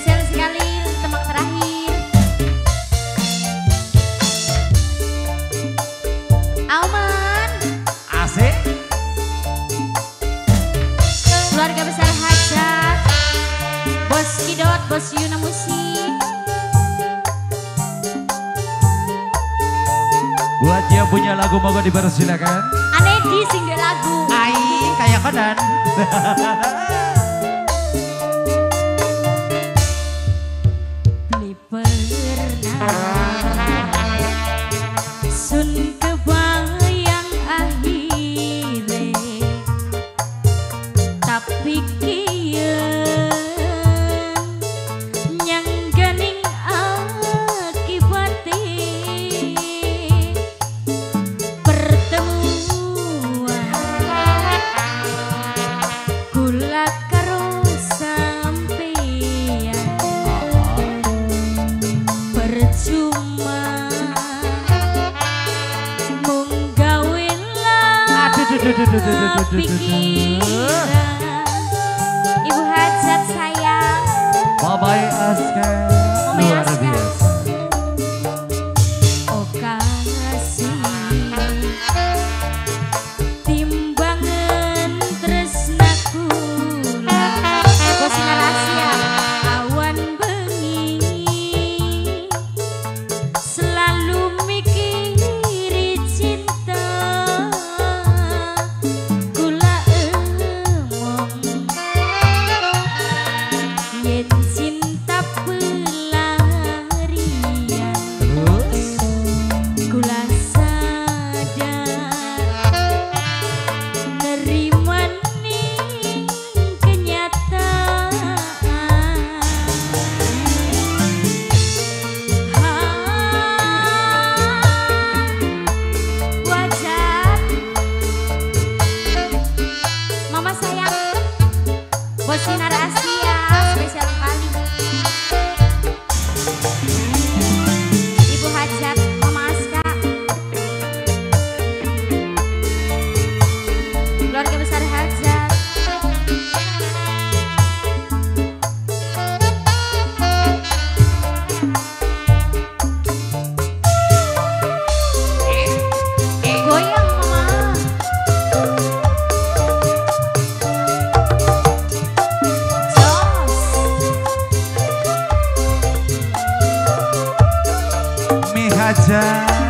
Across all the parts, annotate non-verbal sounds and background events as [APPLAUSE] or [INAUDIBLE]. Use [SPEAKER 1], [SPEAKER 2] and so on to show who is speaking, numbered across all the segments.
[SPEAKER 1] spesial sekali teman terakhir. Auman. Asik. Keluarga besar Hajat. Bos Kidot, Bos Yuna Musik.
[SPEAKER 2] Buat yang punya lagu moga dipersilakan.
[SPEAKER 1] Anedi singgah lagu.
[SPEAKER 2] Aing kayak kodan. [LAUGHS]
[SPEAKER 1] pikiran. Ibu Hajat sayang. Bye bye SK wajah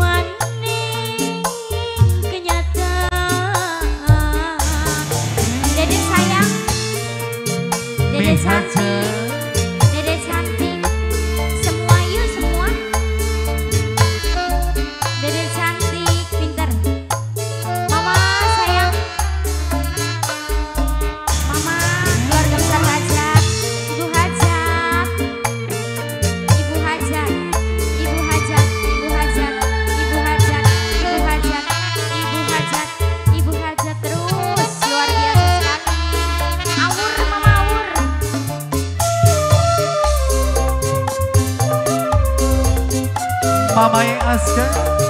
[SPEAKER 1] Alaska.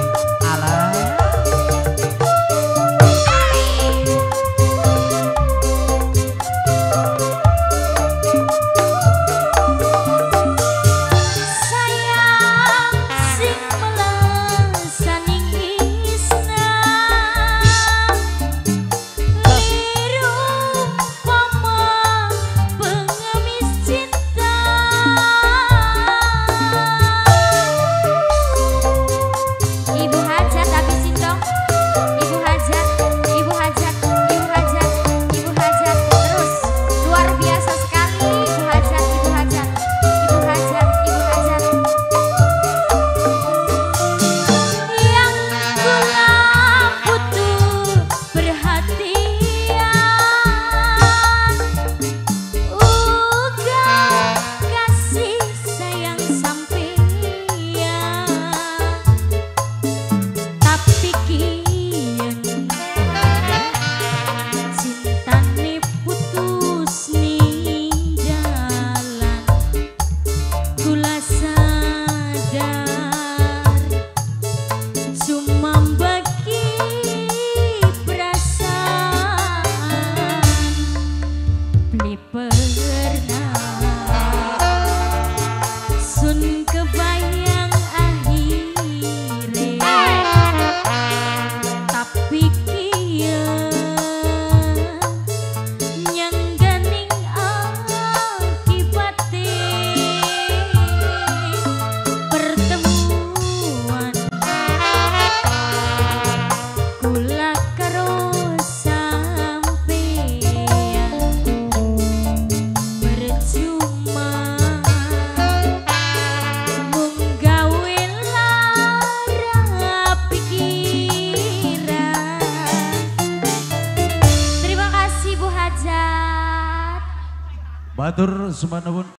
[SPEAKER 2] Batur Sumanawun